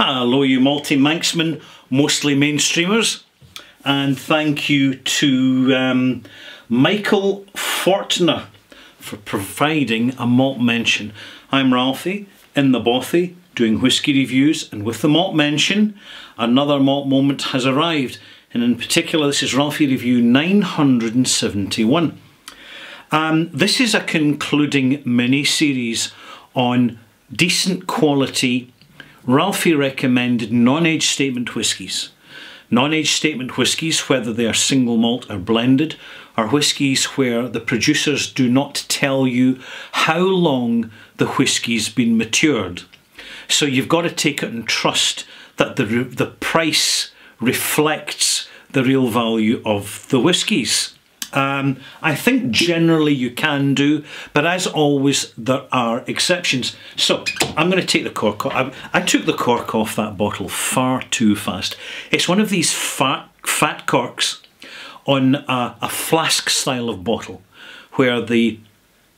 Hello, you multi Manxmen, mostly mainstreamers, and thank you to um, Michael Fortner for providing a malt mention. I'm Ralfy in the Bothy doing whisky reviews, and with the malt mention, another malt moment has arrived, and in particular, this is Ralfy Review 971. Um, this is a concluding mini series on decent quality Ralfy recommended non-age statement whiskies. Non-age statement whiskies, whether they are single malt or blended, are whiskies where the producers do not tell you how long the whiskey's been matured. So you've got to take it and trust that the, the price reflects the real value of the whiskies. Um, I think generally you can do, but as always, there are exceptions. So I'm going to take the cork off. I, I, took the cork off that bottle far too fast. It's one of these fat, fat corks on a, a flask style of bottle where the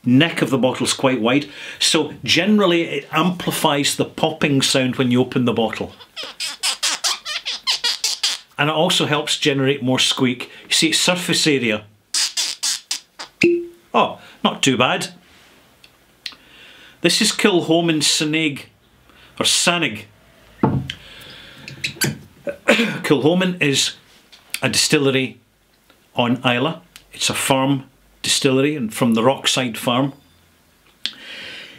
neck of the bottle is quite wide. So generally it amplifies the popping sound when you open the bottle. And it also helps generate more squeak. You see, it's surface area Oh, not too bad. This is Kilchoman Sanaig, or Sanaig. Kilchoman is a distillery on Islay. It's a farm distillery and from the Rockside farm.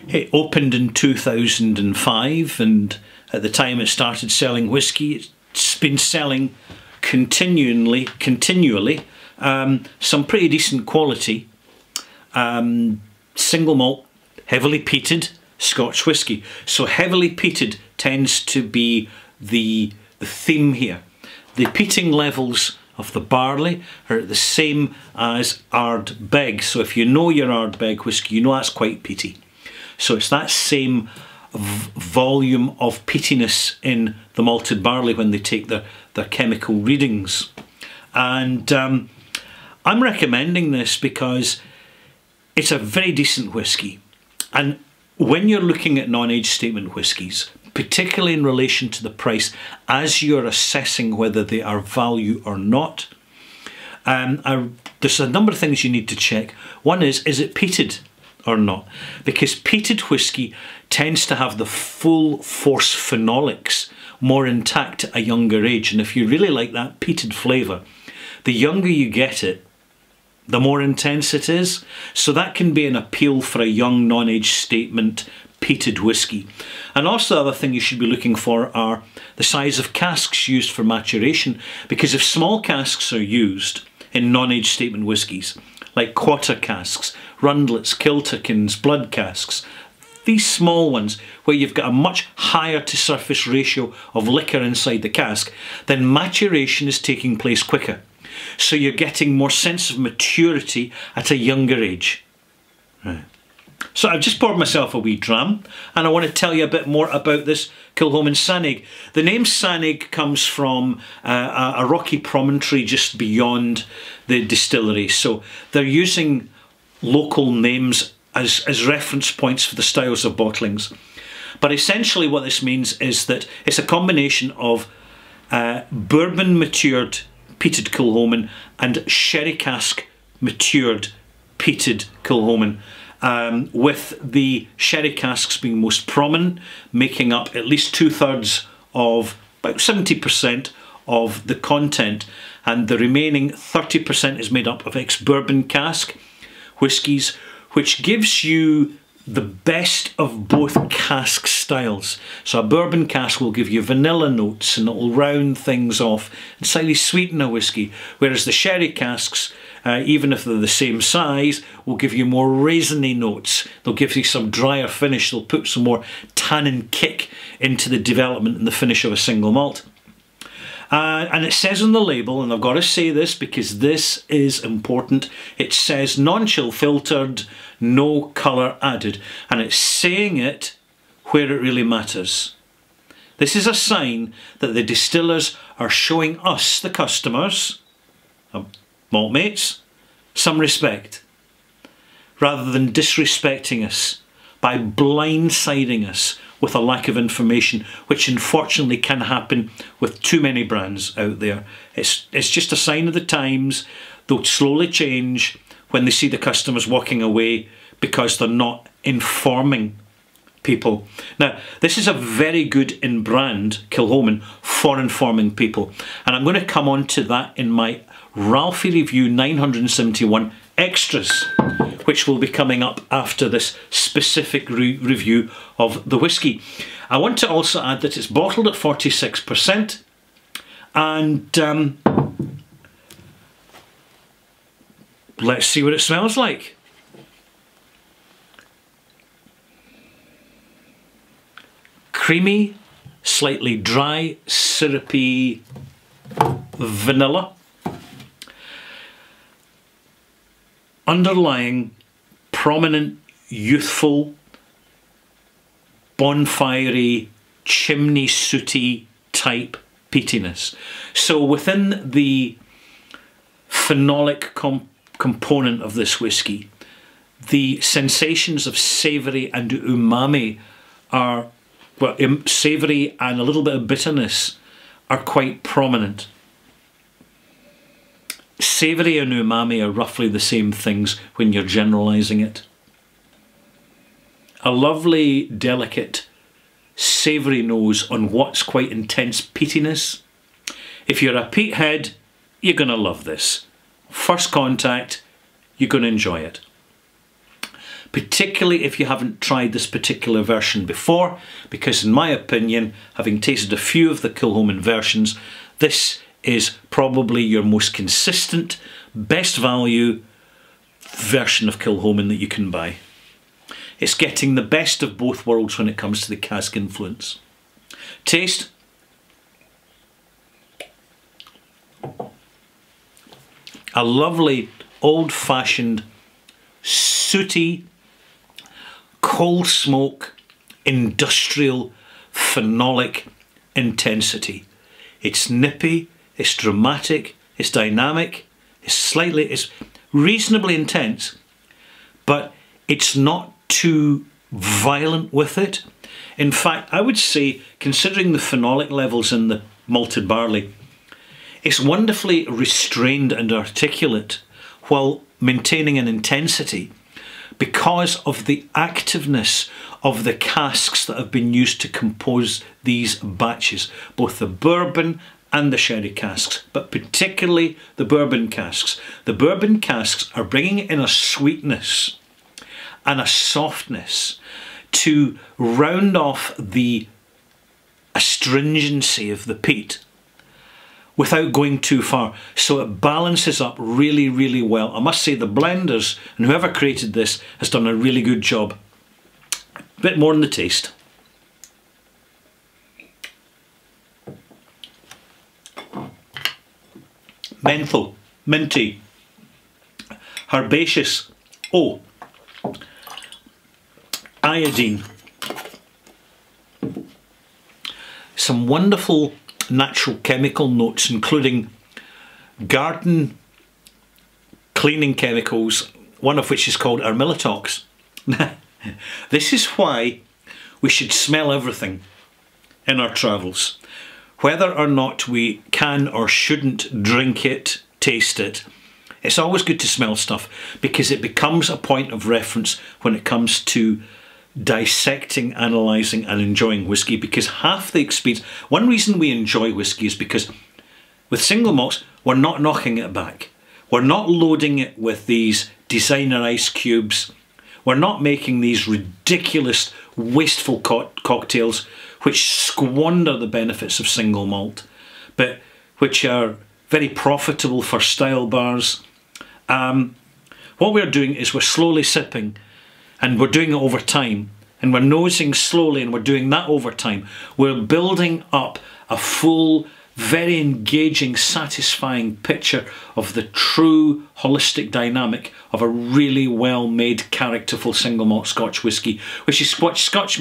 It opened in 2005 and at the time it started selling whisky, it's been selling continually, continually, um, some pretty decent quality um, single malt, heavily peated Scotch whisky. So heavily peated tends to be the, the theme here. The peating levels of the barley are the same as Ardbeg. So if you know your Ardbeg whisky, you know that's quite peaty. So it's that same volume of peatiness in the malted barley when they take their, their chemical readings. And um, I'm recommending this because it's a very decent whisky. And when you're looking at non-age statement whiskies, particularly in relation to the price, as you're assessing whether they are value or not, um, are, there's a number of things you need to check. One is, is it peated or not? Because peated whisky tends to have the full force phenolics more intact at a younger age. And if you really like that peated flavour, the younger you get it, the more intense it is. So that can be an appeal for a young non-age statement peated whisky. And also the other thing you should be looking for are the size of casks used for maturation because if small casks are used in non-age statement whiskies like quarter casks, rundlets, kilderkins, blood casks, these small ones where you've got a much higher to surface ratio of liquor inside the cask, then maturation is taking place quicker. So you're getting more sense of maturity at a younger age. Right. So I've just poured myself a wee dram and I want to tell you a bit more about this Kilchoman Sanaig. The name Sanaig comes from uh, a rocky promontory just beyond the distillery. So they're using local names as, as reference points for the styles of bottlings. But essentially what this means is that it's a combination of uh, bourbon matured peated Kilchoman and sherry cask matured peated Kilchoman. Um, with the sherry casks being most prominent, making up at least two thirds of about 70% of the content, and the remaining 30% is made up of ex bourbon cask whiskies, which gives you the best of both cask styles. So a bourbon cask will give you vanilla notes and it'll round things off and slightly sweeten a whiskey, whereas the sherry casks, uh, even if they're the same size, will give you more raisiny notes. They'll give you some drier finish, they'll put some more tannin kick into the development and the finish of a single malt. Uh, and it says on the label, and I've got to say this because this is important, it says non-chill filtered, no colour added. And it's saying it where it really matters. This is a sign that the distillers are showing us, the customers, uh, malt mates, some respect, rather than disrespecting us by blindsiding us with a lack of information, which unfortunately can happen with too many brands out there. It's, it's just a sign of the times. They'll slowly change when they see the customers walking away because they're not informing people. Now, this is a very good in brand, Kilchoman, for informing people. And I'm going to come on to that in my Ralfy Review 971 Extras, which will be coming up after this specific re review of the whisky. I want to also add that it's bottled at 46% and um, let's see what it smells like. Creamy, slightly dry, syrupy vanilla. Underlying, prominent, youthful, bonfirey, chimney sooty type peatiness. So within the phenolic com component of this whisky, the sensations of savoury and umami are, well, savoury and a little bit of bitterness are quite prominent. Savoury and umami are roughly the same things when you're generalising it. A lovely, delicate, savoury nose on what's quite intense peatiness. If you're a peat head, you're going to love this. First contact, you're going to enjoy it. Particularly if you haven't tried this particular version before, because in my opinion, having tasted a few of the Kilchoman versions, this is probably your most consistent, best value version of Kilchoman that you can buy. It's getting the best of both worlds when it comes to the cask influence. Taste. A lovely old-fashioned sooty coal smoke industrial phenolic intensity. It's nippy, it's dramatic, it's dynamic, it's slightly, it's reasonably intense, but it's not too violent with it. In fact, I would say, considering the phenolic levels in the malted barley, it's wonderfully restrained and articulate while maintaining an intensity because of the activeness of the casks that have been used to compose these batches, both the bourbon and the sherry casks, but particularly the bourbon casks. The bourbon casks are bringing in a sweetness and a softness to round off the astringency of the peat without going too far. So it balances up really, really well. I must say the blenders and whoever created this has done a really good job. A bit more in the taste. Menthol, minty, herbaceous, oh, iodine. Some wonderful natural chemical notes including garden cleaning chemicals, one of which is called Armillatox. this is why we should smell everything in our travels. Whether or not we can or shouldn't drink it, taste it, it's always good to smell stuff because it becomes a point of reference when it comes to dissecting, analysing and enjoying whiskey because half the experience, one reason we enjoy whiskey is because with single malts, we're not knocking it back. We're not loading it with these designer ice cubes. We're not making these ridiculous, wasteful co cocktails which squander the benefits of single malt, but which are very profitable for style bars. Um, what we're doing is we're slowly sipping and we're doing it over time and we're nosing slowly and we're doing that over time. We're building up a full, very engaging, satisfying picture of the true holistic dynamic of a really well made, characterful single malt Scotch whisky, which is what Scotch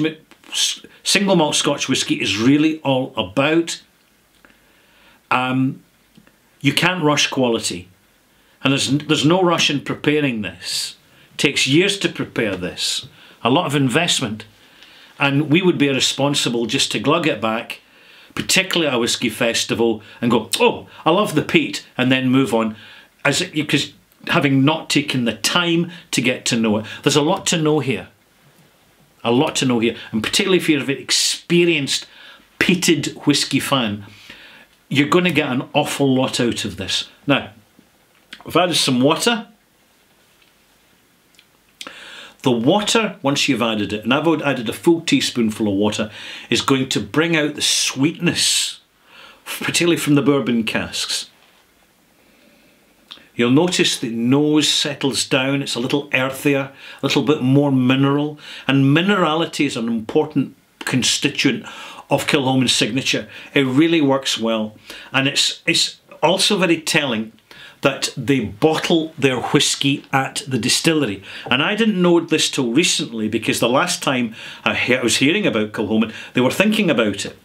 single malt Scotch whisky is really all about. Um, you can't rush quality. And there's, there's no rush in preparing this. It takes years to prepare this, a lot of investment. And we would be responsible just to glug it back, particularly at a whisky festival, and go, oh, I love the peat, and then move on. As because having not taken the time to get to know it, there's a lot to know here. A lot to know here, and particularly if you're an experienced peated whisky fan, you're going to get an awful lot out of this. Now, I've added some water. The water, once you've added it, and I've added a full teaspoonful of water, is going to bring out the sweetness, particularly from the bourbon casks. You'll notice the nose settles down, it's a little earthier, a little bit more mineral, and minerality is an important constituent of Kilchoman's signature. It really works well, and it's, it's also very telling that they bottle their whisky at the distillery. And I didn't know this till recently because the last time I, was hearing about Kilchoman, they were thinking about it.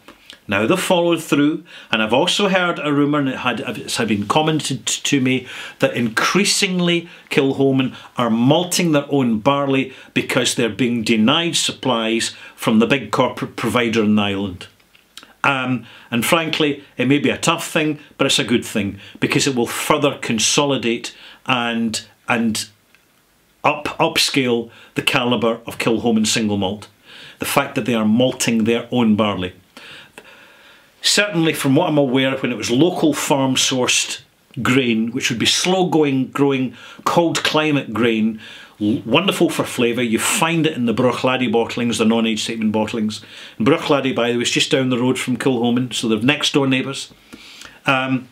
Now they've followed through, and I've also heard a rumour, and it had, it's been commented to me, that increasingly Kilchoman are malting their own barley because they're being denied supplies from the big corporate provider in the island. Um, and frankly, it may be a tough thing, but it's a good thing because it will further consolidate and and up upscale the calibre of Kilchoman single malt. The fact that they are malting their own barley. Certainly, from what I'm aware, when it was local farm sourced grain, which would be slow going, growing, cold climate grain, wonderful for flavour. You find it in the Bruichladdich bottlings, the non-age statement bottlings. And Bruichladdich, by the way, is just down the road from Kilchoman, so they're next door neighbours. Um,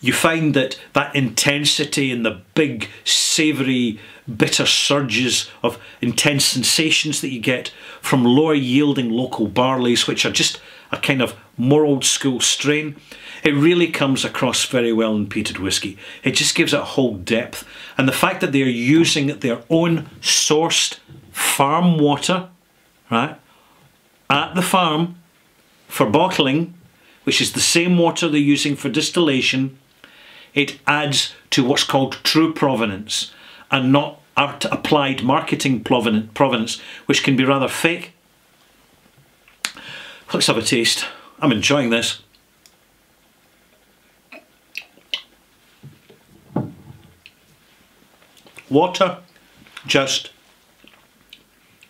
you find that that intensity and the big savoury bitter surges of intense sensations that you get from lower yielding local barleys which are just a kind of more old school strain it really comes across very well in peated whisky. It just gives it a whole depth. And the fact that they're using their own sourced farm water, right, at the farm for bottling, which is the same water they're using for distillation, it adds to what's called true provenance and not applied marketing provenance, which can be rather fake. Let's have a taste. I'm enjoying this. Water just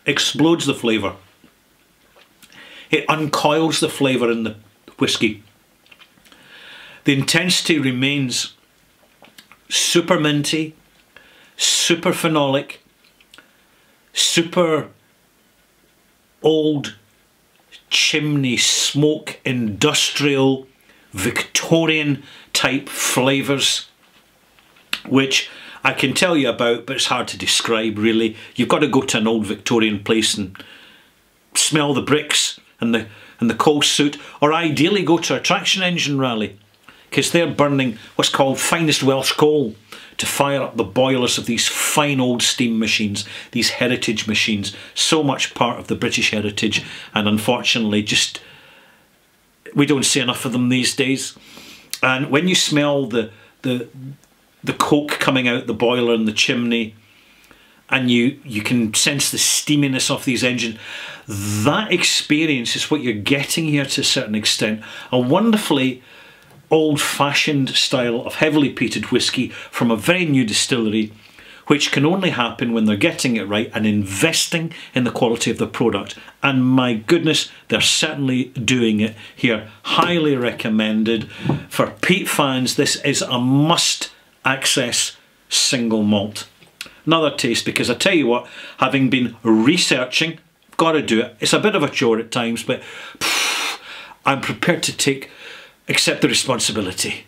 explodes the flavour. It uncoils the flavour in the whisky. The intensity remains super minty, super phenolic, super old chimney smoke, industrial, Victorian type flavours, which I can tell you about, but it's hard to describe really. You've got to go to an old Victorian place and smell the bricks and the and the coal soot, or ideally go to a traction engine rally, because they're burning what's called finest Welsh coal to fire up the boilers of these fine old steam machines, these heritage machines, so much part of the British heritage, and unfortunately just we don't see enough of them these days. And when you smell the the the coke coming out the boiler and the chimney and you you can sense the steaminess of these engines that experience is what you're getting here to a certain extent a wonderfully old-fashioned style of heavily peated whiskey from a very new distillery which can only happen when they're getting it right and investing in the quality of the product. And my goodness, they're certainly doing it here. Highly recommended. For peat fans, this is a must access single malt. Another taste because I tell you what, having been researching, got to do it. It's a bit of a chore at times, but pff, I'm prepared to take, accept the responsibility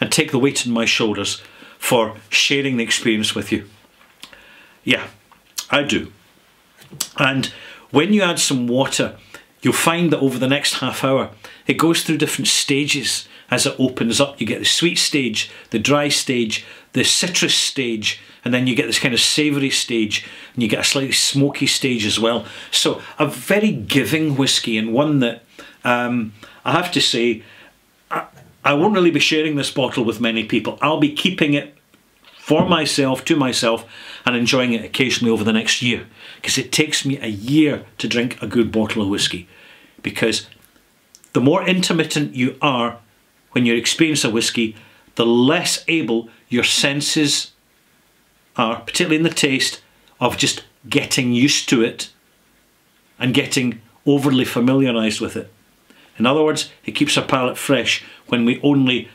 and take the weight on my shoulders for sharing the experience with you. Yeah, I do. And when you add some water, you'll find that over the next half hour, it goes through different stages as it opens up. You get the sweet stage, the dry stage, the citrus stage, and then you get this kind of savoury stage, and you get a slightly smoky stage as well. So a very giving whiskey, and one that um, I have to say, I, won't really be sharing this bottle with many people. I'll be keeping it for myself, to myself, and enjoying it occasionally over the next year. Because it takes me a year to drink a good bottle of whiskey. Because the more intermittent you are when you experience a whiskey, the less able your senses are, particularly in the taste, of just getting used to it and getting overly familiarised with it. In other words, it keeps our palate fresh when we only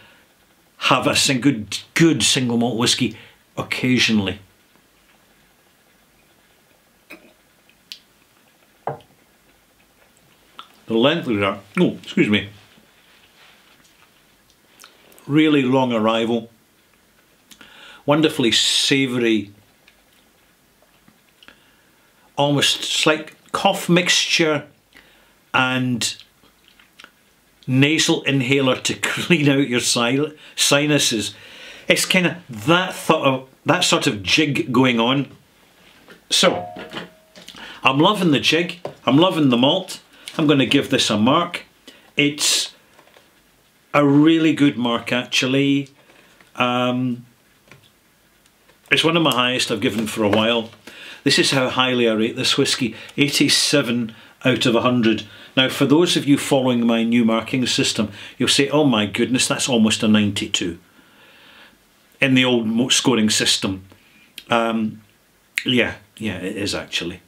have a good, good single malt whisky occasionally. The length of that, oh, excuse me, really long arrival, wonderfully savoury, almost slight cough mixture and nasal inhaler to clean out your sinuses. It's kind of that thought of that sort of jig going on. So, I'm loving the jig. I'm loving the malt. I'm going to give this a mark. It's a really good mark actually. Um, it's one of my highest I've given for a while. This is how highly I rate this whisky. 87 out of 100. Now for those of you following my new marking system, you'll say, oh my goodness, that's almost a 92. In the old scoring system. Um, yeah, yeah, it is actually.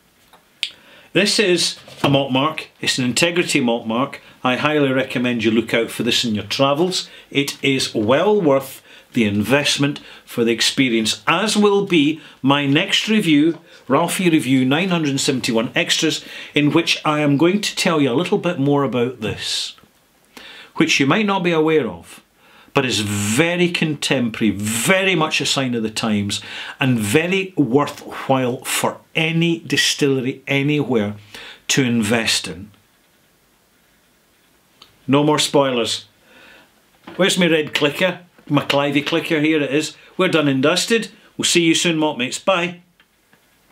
This is a malt mark. It's an integrity malt mark. I highly recommend you look out for this in your travels. It is well worth the investment for the experience, as will be my next review, Ralfy Review 971 Extras, in which I am going to tell you a little bit more about this, which you might not be aware of, but is very contemporary, very much a sign of the times, and very worthwhile for any distillery anywhere to invest in. No more spoilers. Where's my red clicker? My Clivey clicker, here it is. We're done and dusted. We'll see you soon, malt mates. Bye.